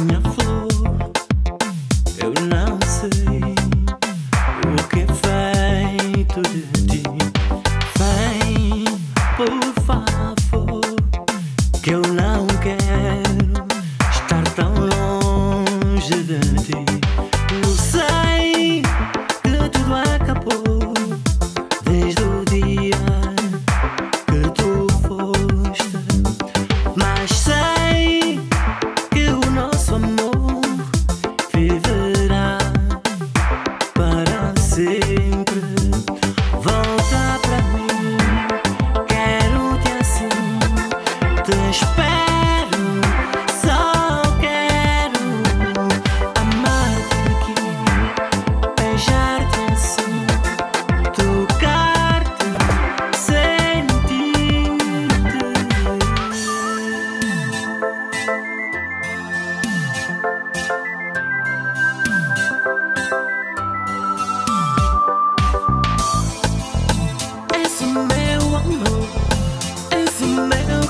minha flor, eu não sei o que é feito de ti. Vem, por favor.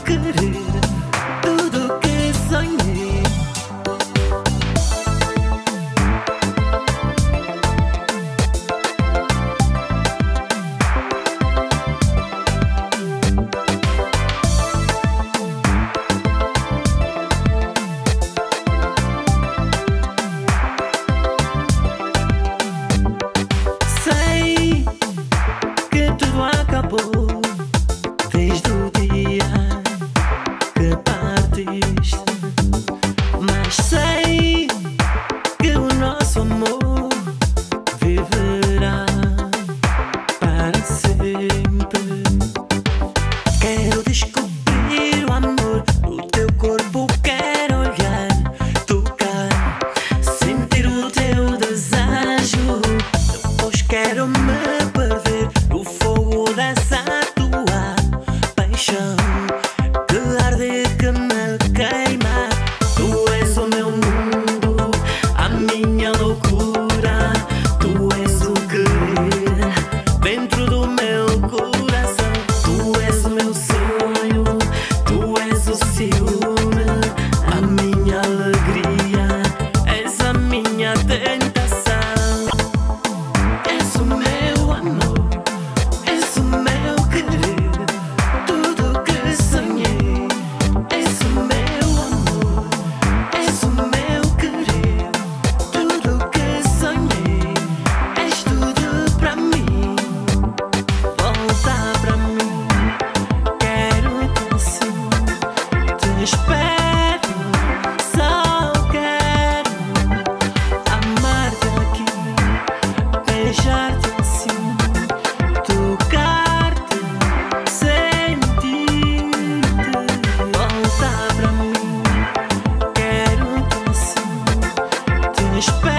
querer. tenho espero. Só quero amar-te aqui, beijar-te assim, tocar-te, sentir-te. voltar para mim, quero-te assim, te espero.